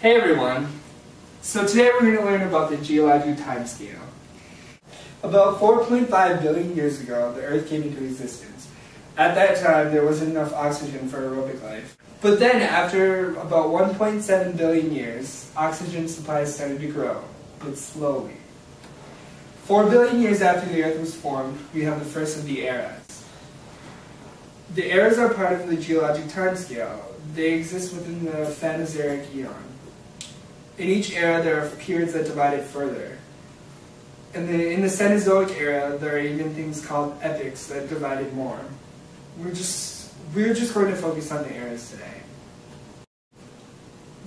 Hey everyone! So today we're going to learn about the geologic timescale. About 4.5 billion years ago, the Earth came into existence. At that time, there wasn't enough oxygen for aerobic life. But then, after about 1.7 billion years, oxygen supplies started to grow, but slowly. 4 billion years after the Earth was formed, we have the first of the eras. The eras are part of the geologic timescale. They exist within the Phanerozoic eon. In each era, there are periods that divide it further. In the, in the Cenozoic era, there are even things called epochs that divide it more. We're just, we're just going to focus on the eras today.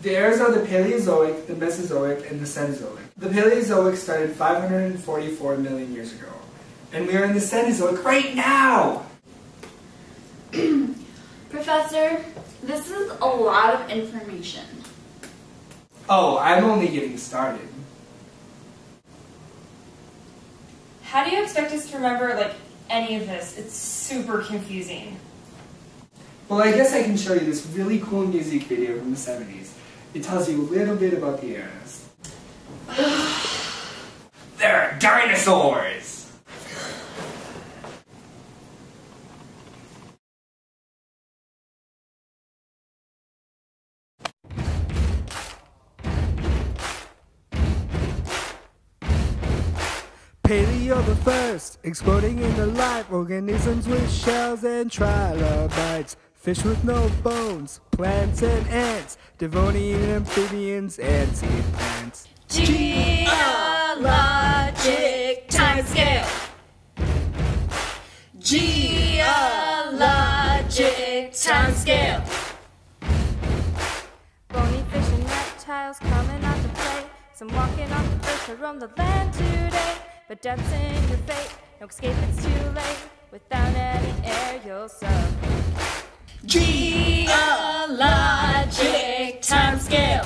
The eras are the Paleozoic, the Mesozoic, and the Cenozoic. The Paleozoic started 544 million years ago, and we are in the Cenozoic right now! Professor, this is a lot of information. Oh, I'm only getting started. How do you expect us to remember, like, any of this? It's super confusing. Well, I guess I can show you this really cool music video from the 70s. It tells you a little bit about the eras. there are dinosaurs! Paleo the first, exploding into life, organisms with shells and trilobites, fish with no bones, plants and ants, Devonian amphibians and seed plants. Geologic timescale. Geologic timescale. Bony fish and reptiles coming out to play. Some walking on the earth to roam the land today. But death's in your fate, no escape, it's too late. Without any air, you'll suffer. Geologic timescale.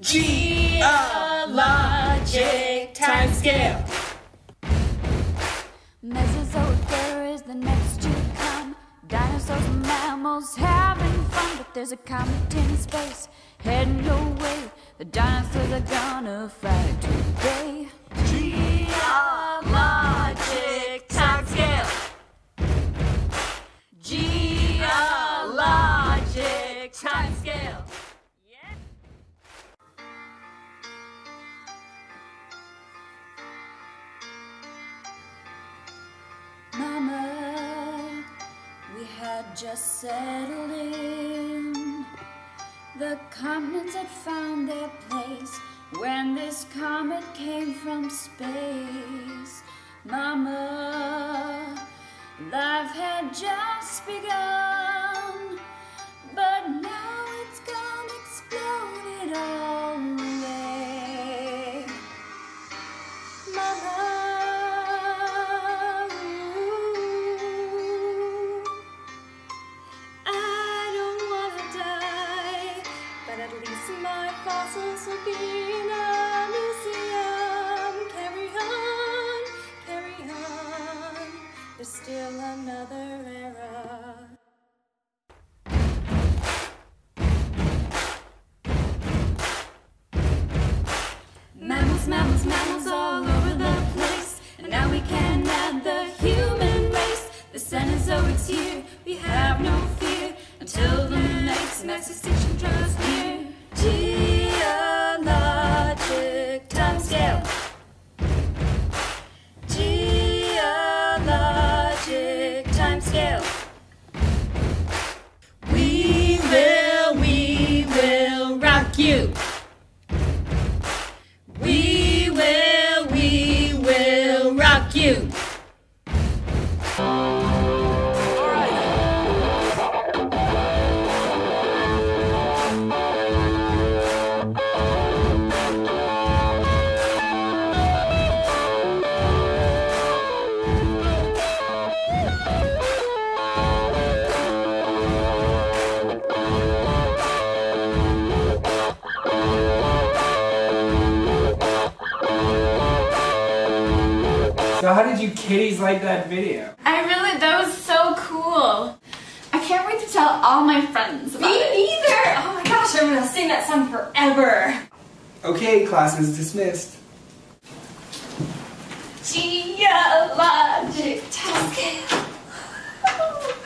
Geologic timescale. Mesozoic era is the next to come. Dinosaurs and mammals having fun, but there's a comet in space heading your way. The dinosaurs are gonna fight today. Geologic timescale. Geologic timescale. Mama, we had just settled in. The comets had found their place when this comet came from space. Mama, life had just begun, still another era. Mammals, mammals, mammals you. We will, we will rock you. How did you kitties like that video? I really, that was so cool. I can't wait to tell all my friends Me it. either! Oh my gosh, I'm gonna sing that song forever. Okay, class is dismissed. Geologic task.